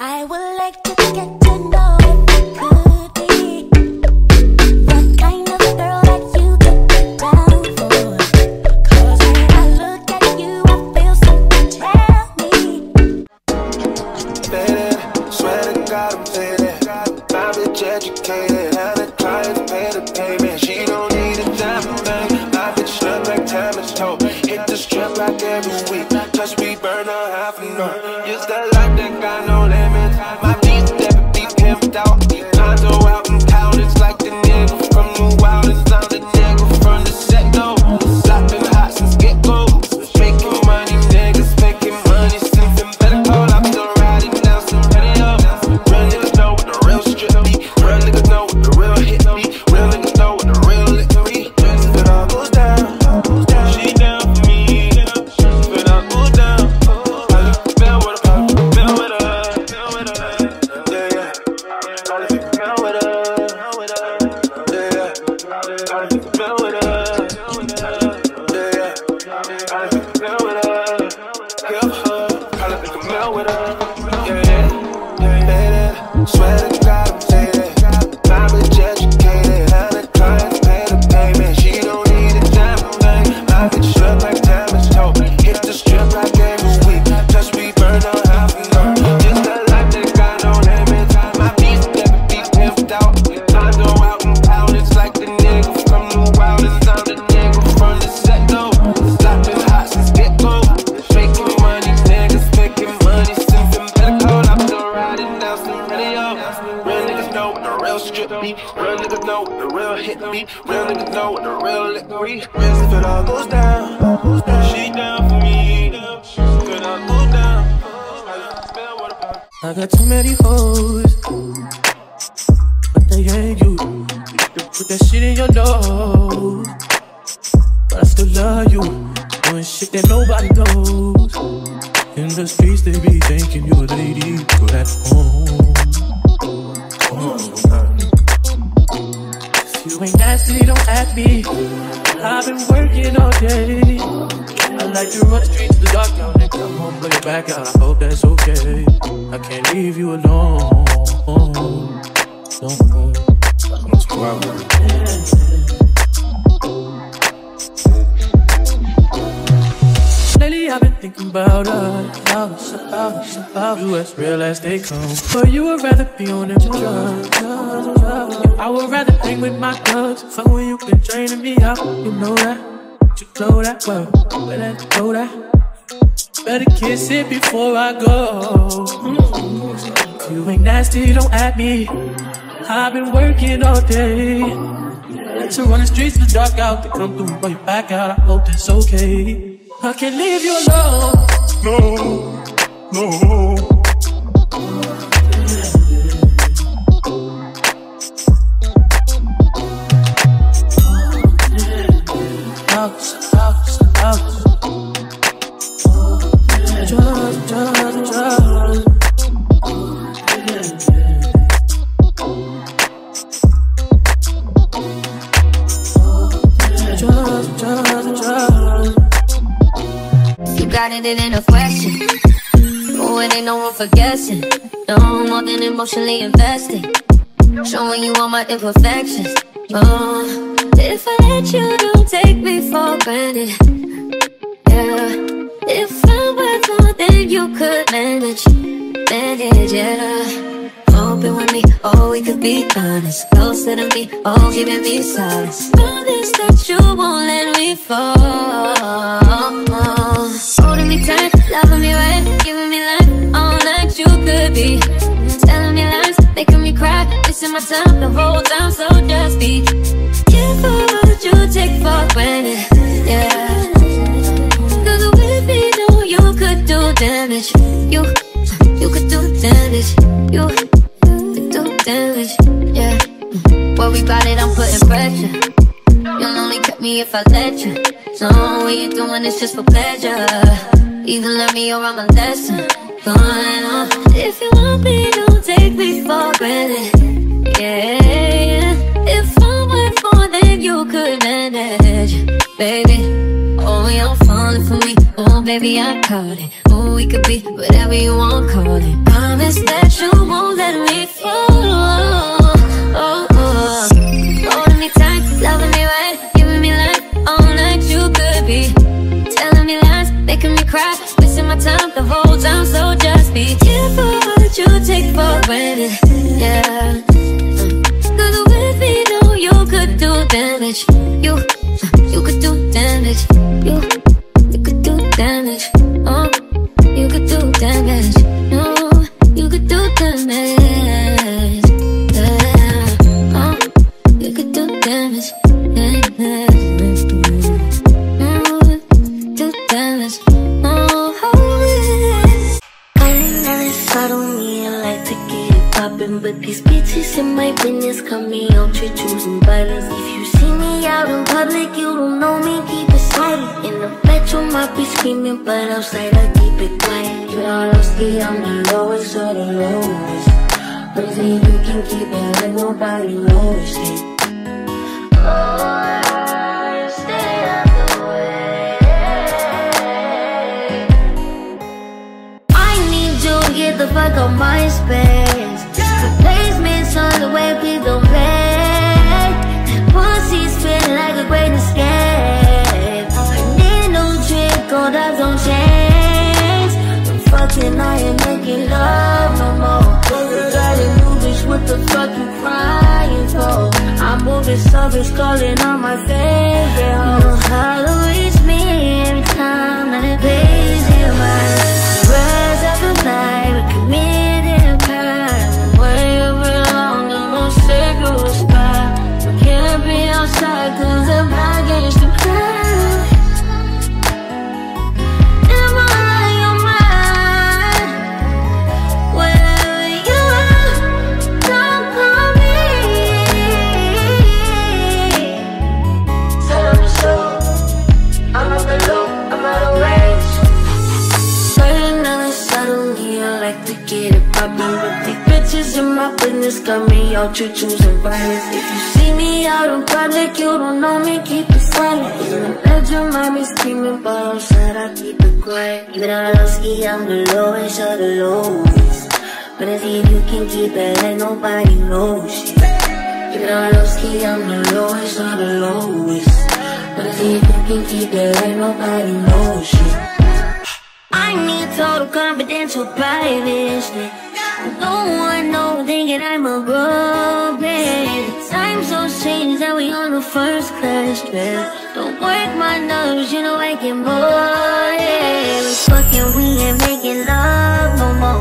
I would lick. If it all goes down, she down for me. I got too many hoes, but they ain't you. You put that shit in your nose, but I still love you. Doing shit that nobody knows. In the streets, they be thinking you a lady, but at home. If you ain't nasty, don't act me. I've been working all day. I like to run the streets to the dark out and come home, blow your back out. I hope that's okay. I can't leave you alone. Lately I've been thinking about us, about us, about us, about you as real as they come. But you would rather be on them drugs. I would rather hang with my thugs. Fuck when you been draining me out, you know that. You know that well, where that go that. Better kiss it before I go. If you ain't nasty, don't at me. I've been working all day. You run the streets the dark out to come through, blow your back out. I hope that's okay. I can't leave you alone. No, no. It, a question. Oh, it ain't no room for guessing. No more than emotionally invested. Showing you all my imperfections. Oh, if I let you, don't take me for granted. Yeah, if I were more than you could manage, manage, yeah. Open with me, oh, we could be honest. Closer to me, oh, giving me solace. Promise that you won't let me fall. Holding me tight, loving me right, giving me life all night. You could be telling me lies, making me cry, wasting my time the whole time. So just be careful what you take for granted. Yeah, cause with you could do damage. You, you could do damage. You damage. Yeah. Mm. Worry about it, I'm putting pressure. You'll only cut me if I let you. So what you doing is just for pleasure. Even let me or I'm a lesson. Going on. If you want me, don't take me for granted. Yeah. If I'm worth more than you could manage, baby. Oh, you're falling for me. Oh, baby, I caught it. Oh, we could be whatever you want, call it. Promise that you won't let me fall. Oh, oh. oh. Holding me tight, loving me right, giving me life all night. You could be telling me lies, making me cry, wasting my time the whole time. So just be careful what you take for granted. Yeah. Uh, Cause with me, no, you could do damage. Screaming, but outside, I keep it quiet. You know, honestly, I'm the lowest of the lowest. But you can keep it like nobody knows Moving savage, calling on my favorite. Know how to reach me every time that it pays you right. Business got me out to choosing violence If you see me out in public, you don't know me, keep it silent. The bedroom, I be screaming, but outside I keep it quiet. Even though I'm ski, I'm the lowest of the lowest. But if you can keep it like nobody knows shit Even though I'm ski, I'm the lowest of the lowest. But if you can keep it like nobody knows shit I need total confidential privacy. No one know thinking I'm a robot. Time so strange that we on the first class trip. Don't work my nerves, you know I get bored. Yeah. We fucking, we ain't making love no more.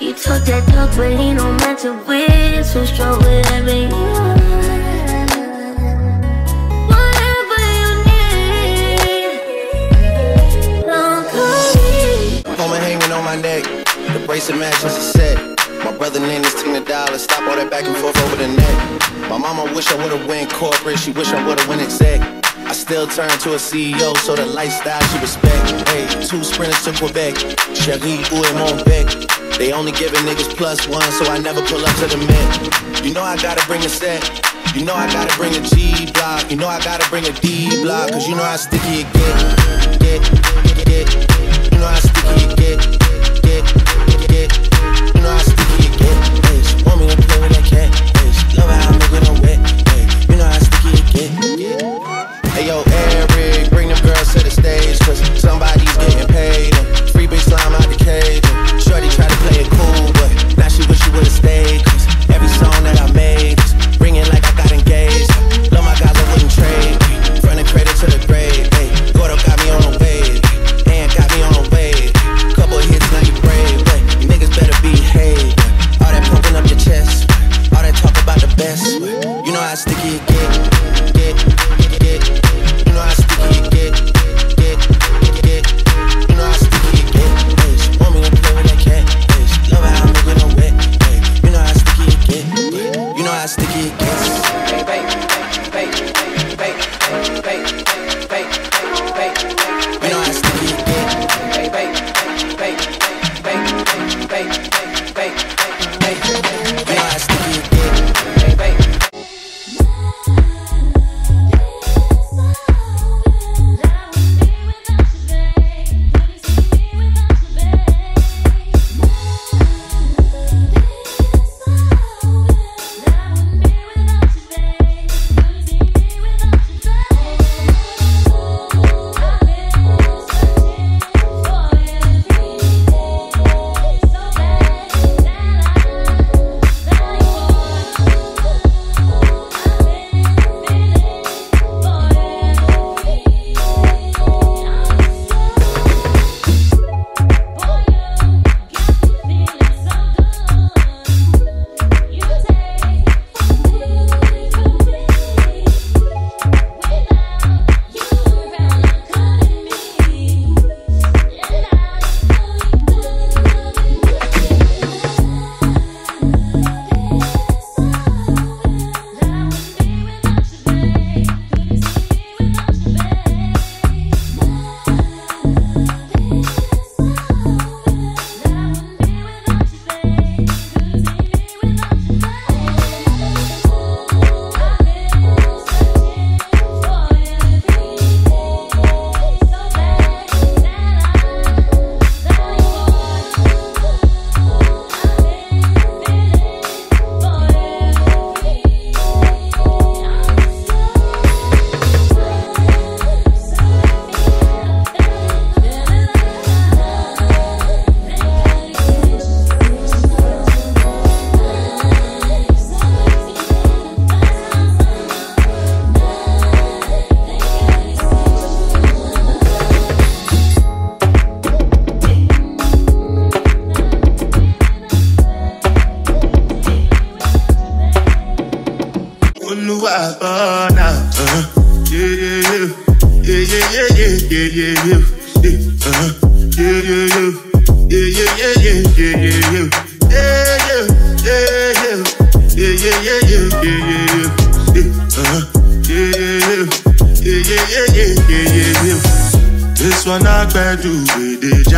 You talk that talk, but he no matter with. So strong with. Woman hanging on my neck, the bracelet matches a set. My brother named his Tina Dollar, stop all that back and forth over the net. My mama wish I would've went corporate, she wish I would've went exec. I still turn to a CEO, so the lifestyle she respect. Hey, two sprinters to Quebec, et mon bec. They only giving niggas plus one, so I never pull up to the Met. You know I gotta bring a set. You know I gotta bring a G block. You know I gotta bring a D block. Cause you know how sticky it get. Get, get. You know how sticky it. Get, that love how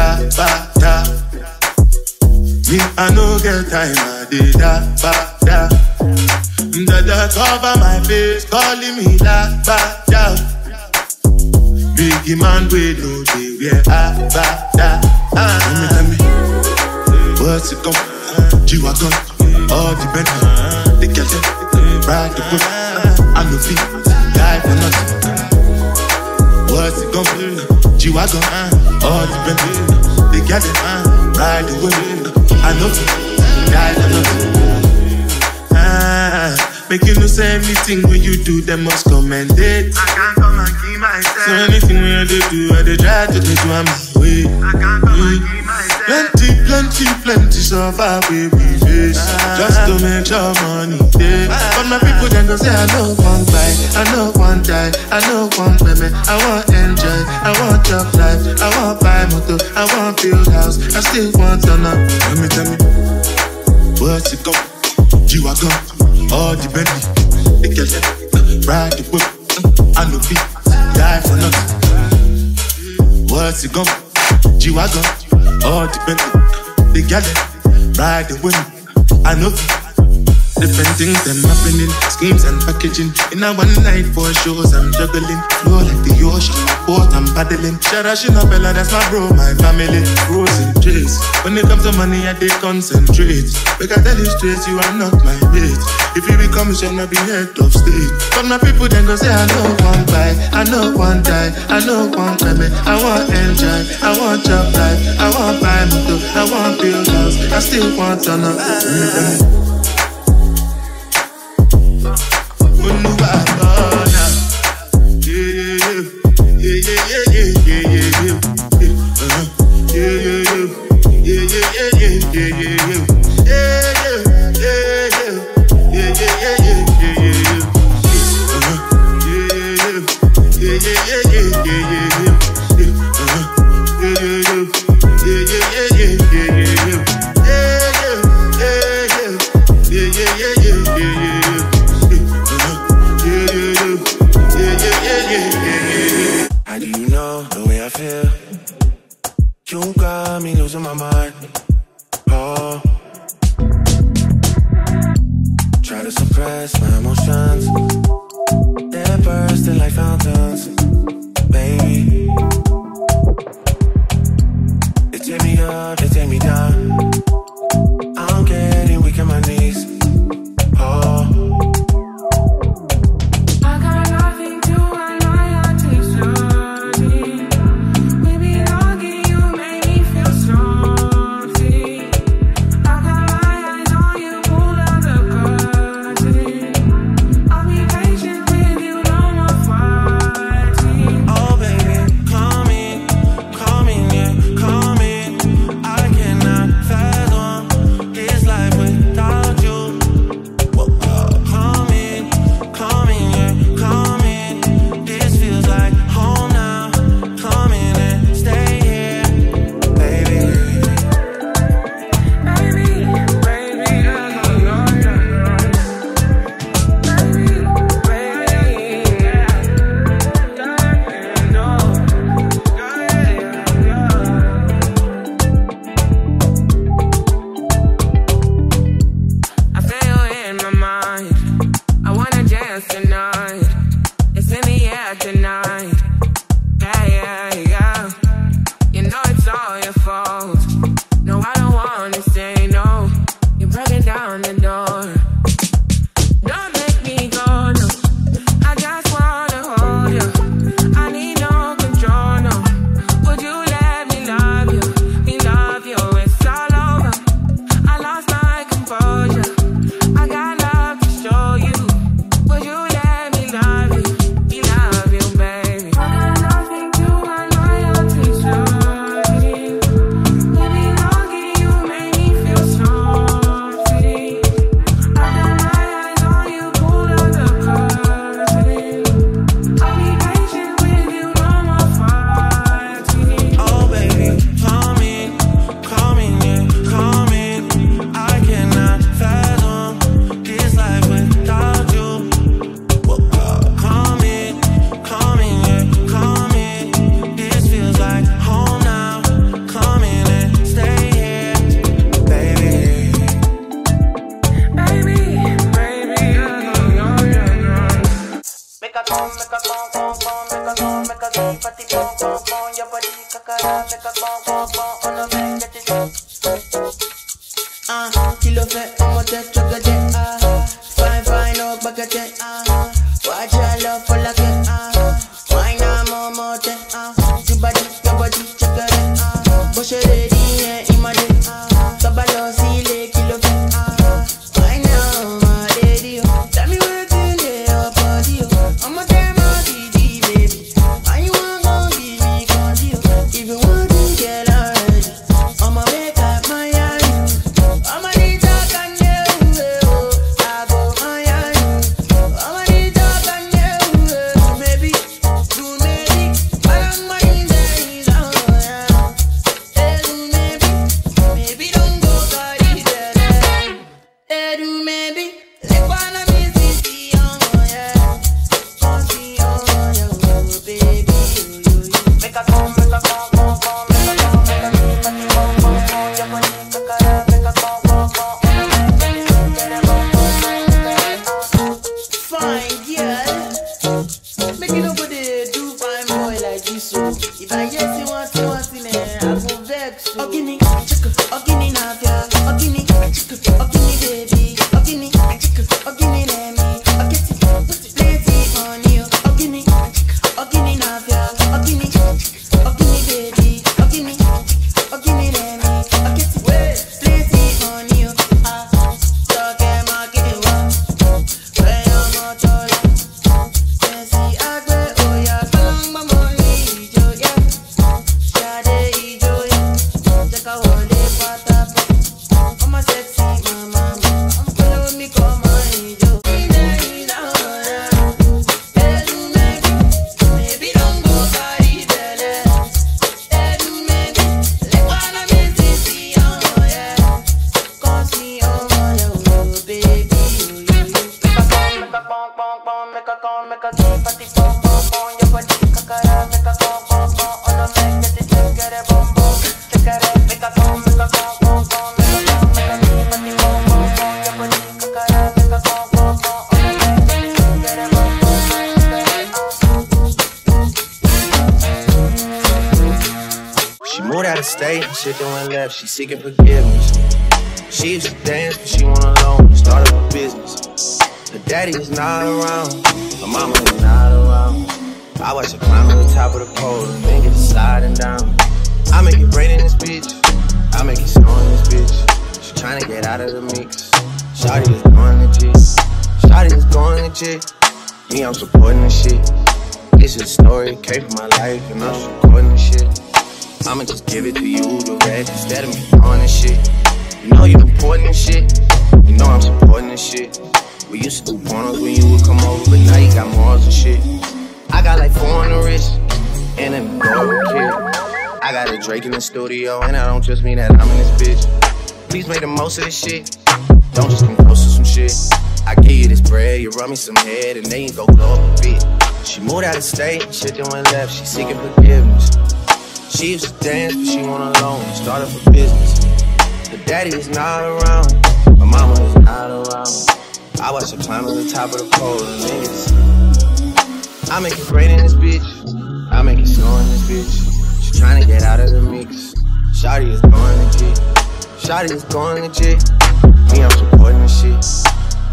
with the jabata. Me, I no get time, I did that, ba, da. Dada cover my face, calling me la, ba, da. Biggie man, we know they wear a, ba, da. Ah. Tell me, tell me, what's it come? G-Wagon, all the Bentley, get it, ride the whip. I no feet, die for nothing. What's it gonna be? G-Wagon, all the Bentley, they get it, ride the whip. I know to die for nothing. Ah, make you know say anything when you do, they must commend it. I can't come and keep myself. So anything when you do, I they try to do I'm way. I can't come and keep myself. Plenty, plenty, plenty survive where we face Just to make sure money day But my people then go say I know one buy, I know one die, I know one baby I want enjoy, I want job life. I want buy motor, I want build house. I still want to know Tell me, tell me What's it go? G-Wagon, all the Bentley They get ride the whip I know be die for nothing. What's it go? G-Wagon, all Bentley They get it, ride the whip I know Different things them happening, schemes and packaging. In a one night for shows, I'm juggling. Flow like the ocean, boat, I'm paddling. Shara Bella, that's my bro, my family. Frozen trace. When it comes to money, I they concentrate. Like I tell you straight, you are not my mate. If you become shall not be head of state. But my people then go say, I know one buy, I know one die, I know one come I want enjoy, I want job life, I want buy motor, I want build house, I still want to know. And shit went left. She seeking forgiveness. She used to dance, but she went alone. Started a business. Her daddy is not around. Her mama is not around. I watch her climb to the top of the pole and then get sliding down. I make it rain in this bitch. I make it snow in this bitch. She to get out of the mix. Shawty is going legit. Shawty is going legit. Me, I'm supporting this shit. Is a story, came from my life, and I'm recording this shit. I'ma just give it to you direct instead of me throwing this shit. You know you important this shit. You know I'm supporting this shit. We used to do pornos when you would come over, but now you got morals and shit. I got like four on the wrist and an adorable kid. I got a Drake in the studio, and I don't just mean that I'm in this bitch. Please make the most of this shit. Don't just come close to some shit. I give you this bread, you rub me some head, and then you go blow up a bit. She moved out of state, shit that went left, she seeking forgiveness. She used to dance, but she went alone, started for business. Her daddy is not around, my mama is not around. I watch her climb to the top of the pole niggas. I make it rain in this bitch, I make it snow in this bitch. She trying to get out of the mix. Shawty is going legit, Shawty is going legit. Me, I'm supporting this shit.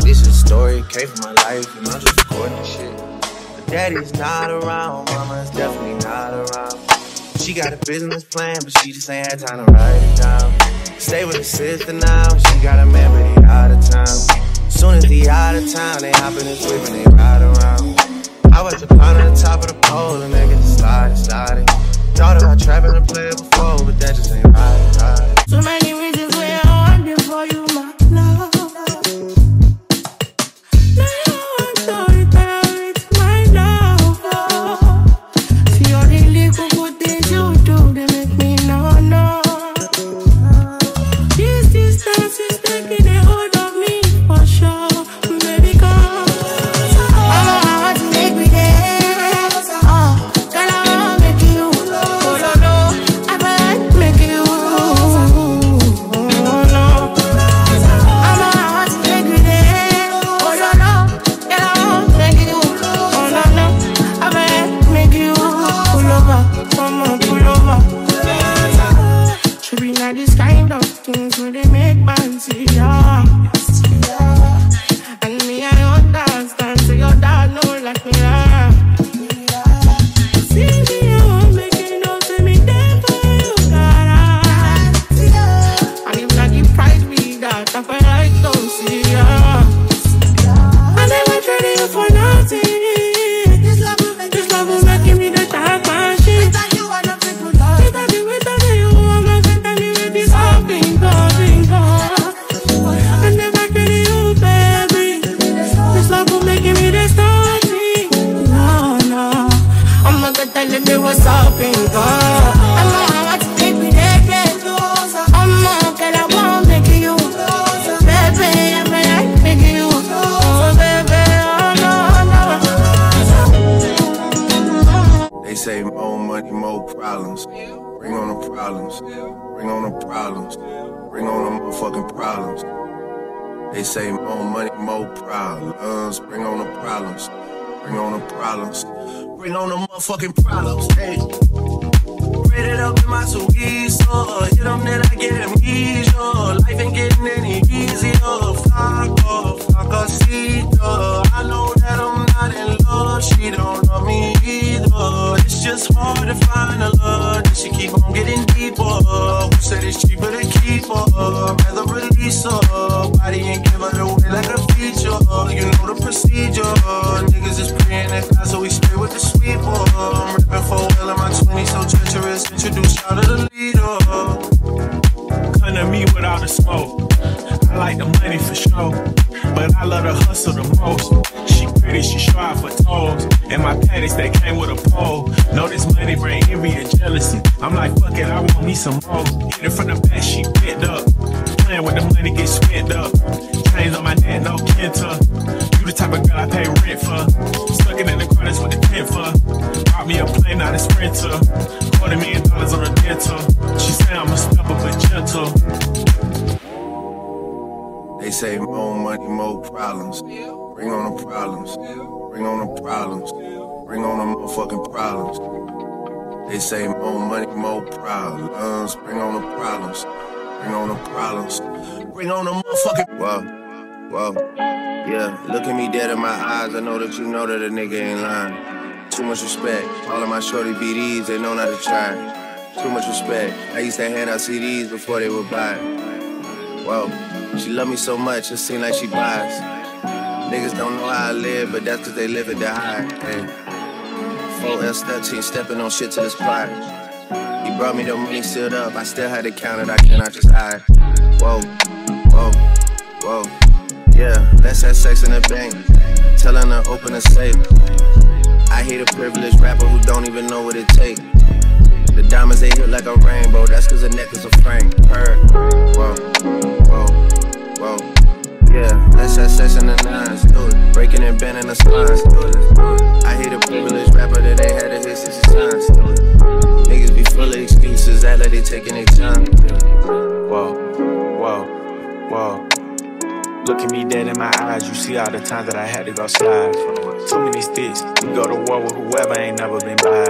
This is a story, came from my life, and I'm just recording this shit. Her daddy's not around, mama is definitely not around. She got a business plan, but she just ain't had time to write it down. Stay with her sister now, she got a man, but he out of town. Soon as he out of town, they hop in his whip and they ride around. I was the climb to the top of the pole and to slide, sliding. Thought about trapping a player before, but that just ain't right, right. So many Bring on the problems. Bring on the motherfucking problems. They say more money, more problems. Bring on the problems. Bring on the problems. Bring on the motherfucking problems. Hey. Rated up in my Suizo. Hit them, then I get amnesia. Life ain't getting any easier. Flaco, flacosito. I know that I'm not in love. She don't love me either. It's just hard to find a she keep on getting deeper. Who said it's cheaper to keep her? Rather release her. Body and give her away like a feature. You know the procedure. Niggas is praying to God, so we stay with the sweeper. I'm rapping for well in my 20s, so treacherous. Introduce y'all to the leader. To me without the smoke. I like the money for sure, but I love the hustle the most. She pretty, she strive for toes, and my patties they came with a pole. Know this money bring envy and jealousy. I'm like fuck it, I want me some more. Hit it from the back, she bent up. Playing with the money, get spent up. Chains on my neck, no Kenta. You the type of girl I pay rent for. Stuck it in the corners with the tent for. Me a plane, not a sprinter. Quarter dollars on a dental. She say I'm a stepper, but gentle. They say more money, more problems. Bring on the problems. Bring on the problems. Bring on the motherfucking problems. They say more money, more problems. Bring on the problems. Bring on the problems. Bring on the motherfucking. Whoa, whoa. Yeah, look at me dead in my eyes. I know that you know that a nigga ain't lying. Too much respect. All of my shorty BDs, they know not to try. Too much respect. I used to hand out CDs before they would buy. Whoa, she love me so much, it seem like she buys. Niggas don't know how I live, but that's cause they live it to high. Hey. 4S13, stepping on shit to the spot. He brought me the money sealed up, I still had to count it, I cannot just hide. Whoa, whoa, whoa. Yeah, let's have sex in the bank. Telling her open a safe. I hate a privileged rapper who don't even know what it takes. The diamonds they hit like a rainbow, that's cause the neck is a frame. Heard. Whoa, whoa, whoa. Yeah, let's have sex in the nines, do it. Breaking and bending the spines, do it. I hate a privileged rapper that they had to hit 60 times, do it. Niggas be full of excuses, act like they taking their time. Whoa, whoa, whoa. Look at me dead in my eyes, you see all the times that I had to go slide. Too many sticks, we go to war with whoever ain't never been by.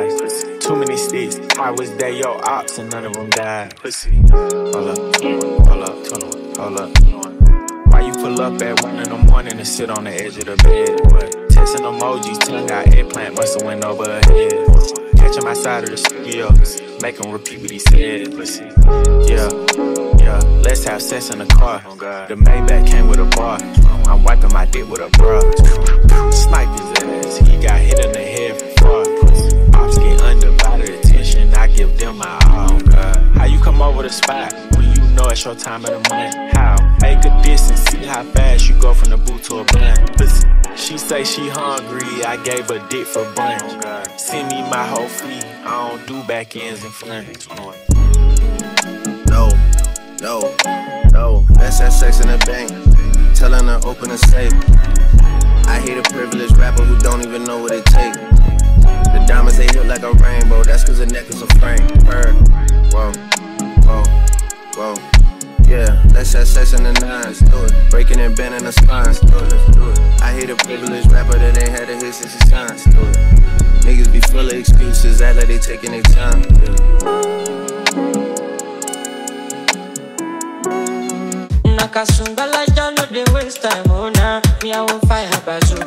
Too many sticks, I was there, yo ops, and none of them died. Pussy. Hold up, hold up, hold up. Why you pull up at one in the morning and sit on the edge of the bed? What? Texting emojis, tongue out, eggplant musta went over her head. Catch my side of the studio, make him repeat what he said. Pussy. Yeah, yeah, let's have sex in the car. The Maybach came with a bar. I'm wiping my dick with a bra. Snipe his ass, he got hit in the head for far. Ops get undivided attention, I give them my all. How you come over the spot when you know it's your time of the month? How? Make a distance, see how fast you go from the boot to a blunt. Listen, she say she hungry, I gave her dick for brunch. Send me my whole fee, I don't do back ends and fronts. No, no. Let's have sex in the bank. Telling her open a safe. I hate a privileged rapper who don't even know what it takes. The diamonds they hit like a rainbow, that's cause the neck is a frame. Heard. Whoa, whoa, whoa. Yeah, let's have sex in the nines, do it. Breaking and bending the spines, do it, do it. I hate a privileged rapper that ain't had a hit 60 times, do it. Niggas be full of excuses, act like they taking their time. Nakasungala ya no dey waste time, oh nah. Me I want fire bazooka,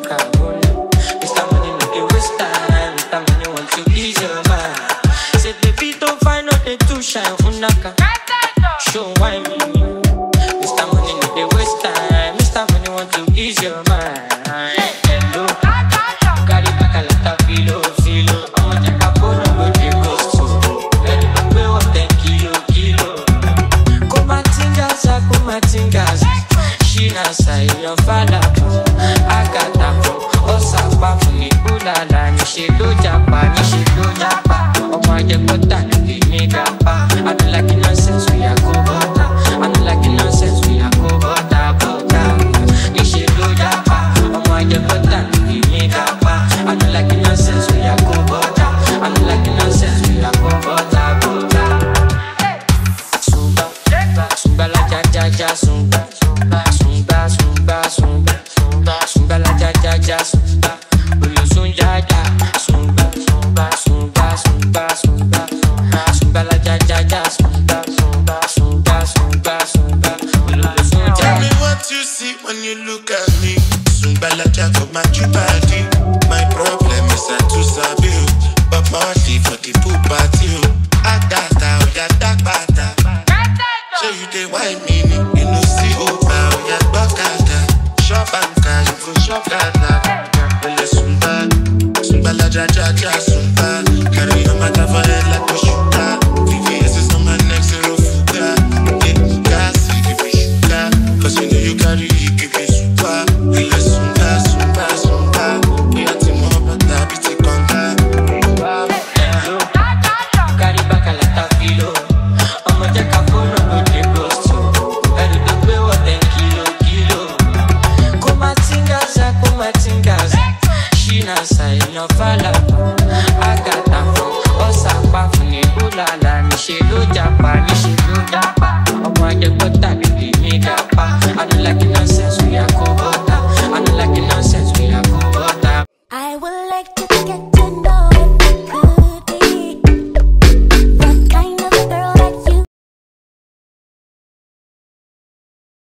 ja ja ja cha